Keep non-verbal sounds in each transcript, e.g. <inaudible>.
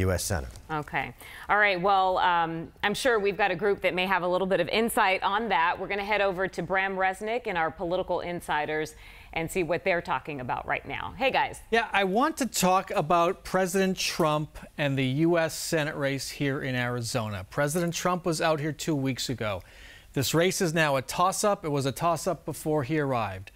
U.S. Senate. Okay. All right. Well, um, I'm sure we've got a group that may have a little bit of insight on that. We're going to head over to Bram Resnick and our political insiders and see what they're talking about right now. Hey, guys. Yeah, I want to talk about President Trump and the U.S. Senate race here in Arizona. President Trump was out here two weeks ago. This race is now a toss up. It was a toss up before he arrived.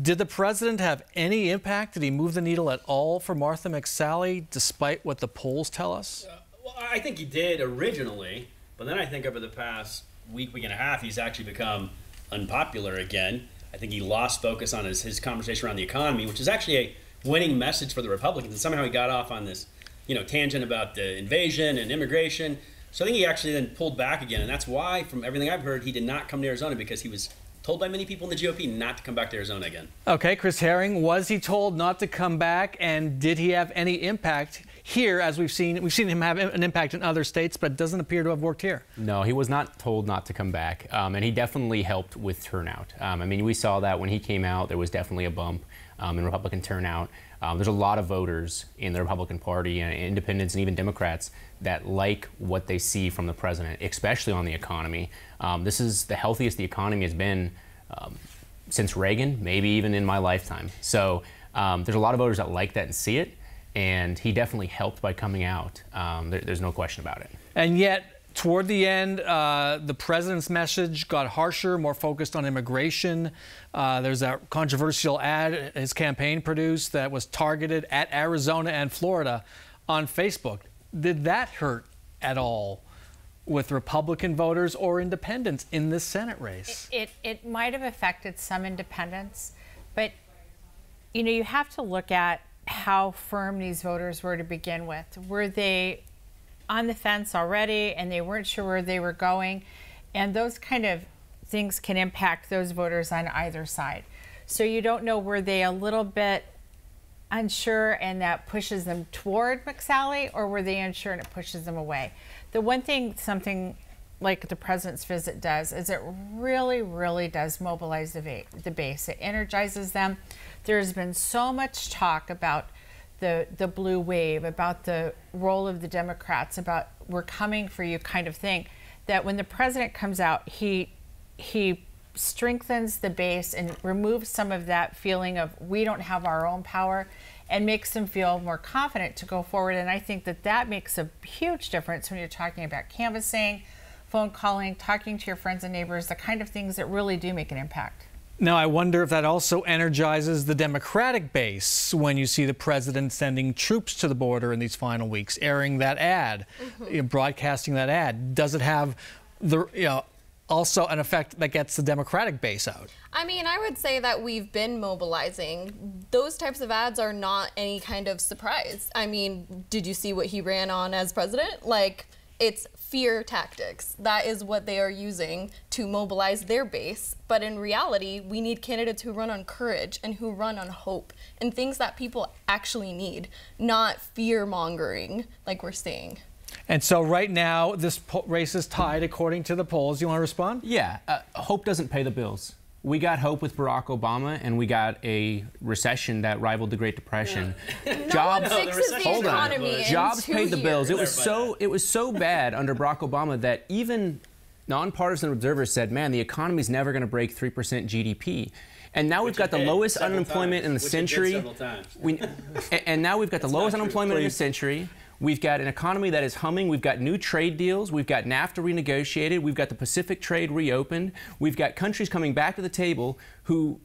Did the president have any impact? Did he move the needle at all for Martha McSally, despite what the polls tell us? Uh, well, I think he did originally, but then I think over the past week, week and a half, he's actually become unpopular again. I think he lost focus on his, his conversation around the economy, which is actually a winning message for the Republicans. And somehow he got off on this, you know, tangent about the invasion and immigration. So I think he actually then pulled back again, and that's why, from everything I've heard, he did not come to Arizona because he was told by many people in the GOP not to come back to Arizona again. Okay, Chris Herring, was he told not to come back, and did he have any impact here? As we've seen, we've seen him have an impact in other states, but it doesn't appear to have worked here. No, he was not told not to come back, um, and he definitely helped with turnout. Um, I mean, we saw that when he came out, there was definitely a bump um, in Republican turnout. Um, there's a lot of voters in the Republican Party, and independents, and even Democrats that like what they see from the president, especially on the economy. Um, this is the healthiest the economy has been um, since Reagan, maybe even in my lifetime. So um, there's a lot of voters that like that and see it, and he definitely helped by coming out. Um, there, there's no question about it. And yet, toward the end, uh, the president's message got harsher, more focused on immigration. Uh, there's that controversial ad his campaign produced that was targeted at Arizona and Florida on Facebook. Did that hurt at all with Republican voters or independents in this Senate race? It, it, it might have affected some independents, but you know, you have to look at how firm these voters were to begin with. Were they on the fence already and they weren't sure where they were going? And those kind of things can impact those voters on either side. So you don't know were they a little bit unsure and that pushes them toward McSally, or were they unsure and it pushes them away? The one thing, something like the president's visit does, is it really, really does mobilize the, the base. It energizes them. There's been so much talk about the the blue wave, about the role of the Democrats, about we're coming for you kind of thing. That when the president comes out, he he strengthens the base and removes some of that feeling of we don't have our own power and makes them feel more confident to go forward. And I think that that makes a huge difference when you're talking about canvassing, phone calling, talking to your friends and neighbors, the kind of things that really do make an impact. Now, I wonder if that also energizes the Democratic base when you see the president sending troops to the border in these final weeks, airing that ad, mm -hmm. you know, broadcasting that ad. Does it have the you know, also an effect that gets the Democratic base out. I mean, I would say that we've been mobilizing. Those types of ads are not any kind of surprise. I mean, did you see what he ran on as president? Like, it's fear tactics. That is what they are using to mobilize their base. But in reality, we need candidates who run on courage and who run on hope and things that people actually need, not fear mongering like we're seeing. And so right now, this race is tied according to the polls. You want to respond? Yeah. Uh, hope doesn't pay the bills. We got hope with Barack Obama, and we got a recession that rivaled the Great Depression. Yeah. <laughs> Jobs, no no, hold on. Jobs paid years. the bills. It was so it was so bad under Barack Obama that even nonpartisan observers said, "Man, the economy's never going to break three percent GDP." And now Which we've got the lowest unemployment times. in the Which century. We, and now we've got the lowest unemployment in the century. We've got an economy that is humming. We've got new trade deals. We've got NAFTA renegotiated. We've got the Pacific trade reopened. We've got countries coming back to the table who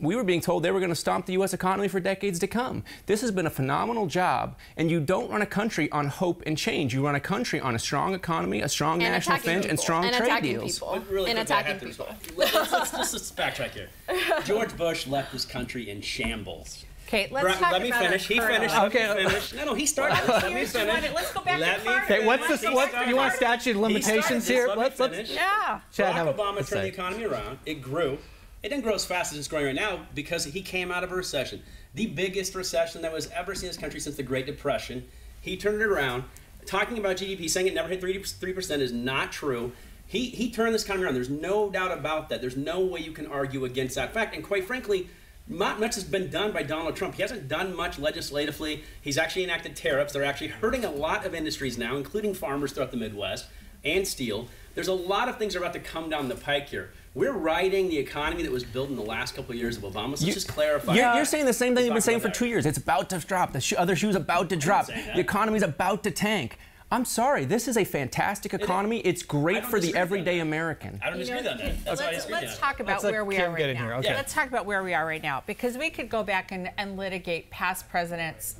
we were being told they were going to stomp the U.S. economy for decades to come. This has been a phenomenal job, and you don't run a country on hope and change. You run a country on a strong economy, a strong and national defense, and strong and trade deals. People. Really and attacking people. Let's, let's, let's, let's backtrack here. <laughs> George Bush left this country in shambles. Okay, let's Bra talk let me about finish. He finished. Okay. Finish. No, no, he started. let me finish. Let's go back let to Carter. Okay, what's this? What you want statute of limitations here? Let let's let's. Yeah. Chad, Barack Obama turned say. the economy around. It grew. It didn't grow as fast as it's growing right now because he came out of a recession, the biggest recession that was ever seen in this country since the Great Depression. He turned it around. Talking about GDP, saying it never hit three percent is not true. He he turned this economy around. There's no doubt about that. There's no way you can argue against that fact. And quite frankly not much has been done by Donald Trump. He hasn't done much legislatively. He's actually enacted tariffs. They're actually hurting a lot of industries now, including farmers throughout the Midwest and steel. There's a lot of things that are about to come down the pike here. We're riding the economy that was built in the last couple of years of Obama. So let's just clarify. You're, you're saying the same thing you've been saying for that. two years. It's about to drop. The sho other shoe's about to drop. The economy's about to tank. I'm sorry. This is a fantastic economy. It's great for the everyday that. American. I don't You disagree know, on that. That's I let's, disagree let's talk about Let's where we are right now. here, okay. Let's talk about where we are right now because we could go back and, and litigate past presidents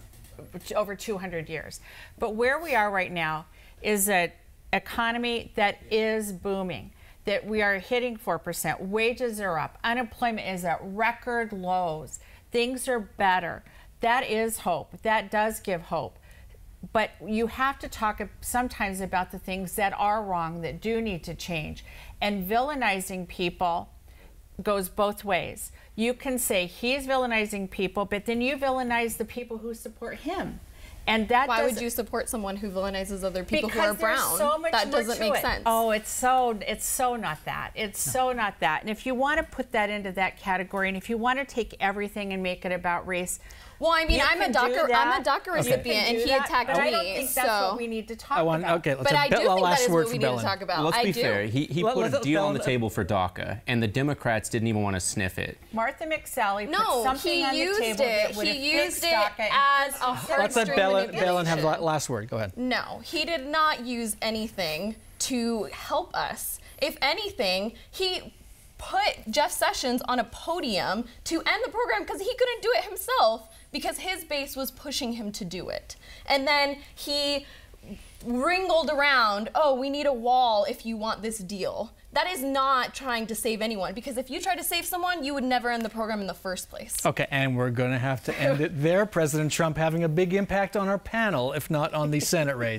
over 200 years. But where we are right now is an economy that is booming. That we are hitting 4%, wages are up, unemployment is at record lows, things are better. That is hope. That does give hope but you have to talk sometimes about the things that are wrong that do need to change. And villainizing people goes both ways. You can say he's villainizing people but then you villainize the people who support him and that Why would you support someone who villainizes other people who are brown? so much that doesn't make it. sense. Oh, it's so it's so not that. It's so not that. And if you want to put that into that category, and if you want to take everything and make it about race, Well, I mean, you I'm a can do DACA, I'm a DACA You recipient, can and he that, attacked but me. I don't think that's so, what we need to talk I want, about. okay, let's but have I do think that last word what we from need to talk about. Let's I be do. fair. He, he Let- put a deal on the table for DACA, and the Democrats didn't even want to sniff it. Martha McSally put something on the used table that it. would have He used fixed it DACA as a the hard Let's let Belén, Belén have the last word. Go ahead. No, he did not use anything to help us. If anything, he put Jeff Sessions on a podium to end the program because he couldn't do it himself because his base was pushing him to do it. And then he wringled around, oh, we need a wall if you want this deal. That is not trying to save anyone because if you try to save someone, you would never end the program in the first place. Okay, and we're going to have to end it there. President Trump having a big impact on our panel, if not on the Senate race.